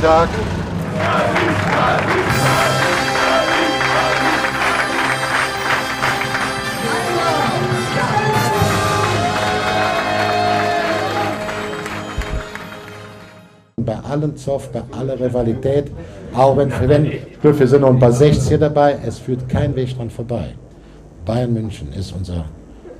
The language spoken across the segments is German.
Tag. Bei allem Zoff, bei aller Rivalität, auch wenn, wenn wir sind noch ein paar 60 dabei, es führt kein Weg dran vorbei. Bayern München ist unser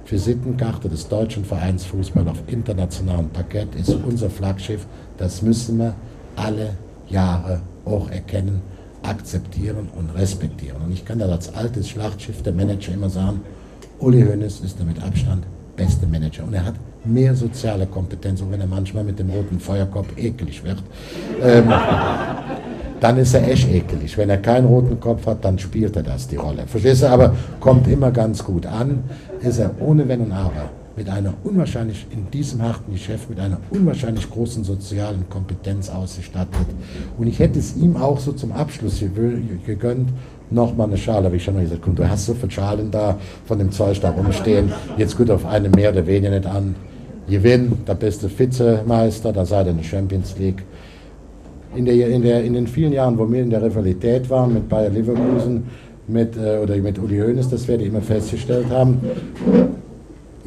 Visitenkarte des deutschen Vereins Fußball auf internationalem Parkett, ist unser Flaggschiff. Das müssen wir alle Jahre auch erkennen, akzeptieren und respektieren. Und ich kann da als altes Schlachtschiff der Manager immer sagen, Uli Hoeneß ist der mit Abstand beste Manager. Und er hat mehr soziale Kompetenz, auch wenn er manchmal mit dem roten Feuerkopf ekelig wird. Ähm, dann ist er echt ekelig. Wenn er keinen roten Kopf hat, dann spielt er das, die Rolle. Verstehst du? Aber kommt immer ganz gut an. Ist er ohne Wenn und Aber mit einer unwahrscheinlich, in diesem harten Geschäft, mit einer unwahrscheinlich großen sozialen Kompetenz ausgestattet. Und ich hätte es ihm auch so zum Abschluss gegönnt, nochmal eine Schale, habe ich schon mal gesagt, du hast so viele Schalen da von dem Zeug da rumstehen, jetzt gut auf eine mehr oder weniger nicht an. Gewinn, der beste Vizemeister, da seid ihr in der Champions League. In, der, in, der, in den vielen Jahren, wo wir in der Rivalität waren mit Bayer Leverkusen mit, äh, oder mit Uli Hoeneß, das werde ich immer festgestellt haben,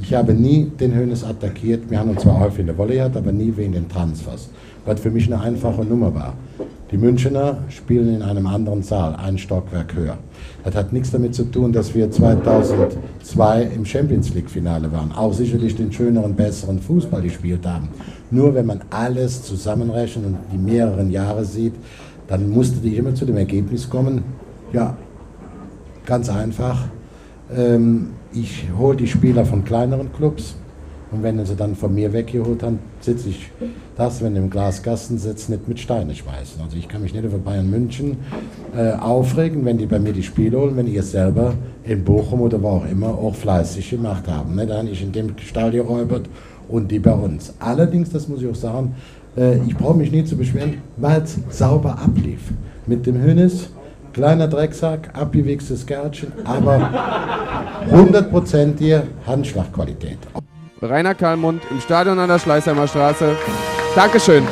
ich habe nie den Hönes attackiert. Wir haben uns zwar häufig in der Wolle gehabt, aber nie wegen den Transfers. Was für mich eine einfache Nummer war. Die Münchner spielen in einem anderen Saal, ein Stockwerk höher. Das hat nichts damit zu tun, dass wir 2002 im Champions League-Finale waren. Auch sicherlich den schöneren, besseren Fußball gespielt haben. Nur wenn man alles zusammenrechnet und die mehreren Jahre sieht, dann musste ich immer zu dem Ergebnis kommen, ja, ganz einfach, ähm, ich hole die Spieler von kleineren Clubs und wenn sie dann von mir weggeholt haben, sitze ich das, wenn im Glasgassen sitzt, nicht mit Steine schmeißen. Also ich kann mich nicht über Bayern München äh, aufregen, wenn die bei mir die Spiele holen, wenn ihr selber in Bochum oder wo auch immer auch fleißig gemacht haben. Ne? Da ich in dem Stall geräubert und die bei uns. Allerdings, das muss ich auch sagen, äh, ich brauche mich nie zu beschweren, weil es sauber ablief. Mit dem Hönes kleiner Drecksack, abgewichstes Gärtchen, aber hundertprozentige Handschlagqualität. Rainer Kalmund im Stadion an der Schleißheimer Straße. Dankeschön.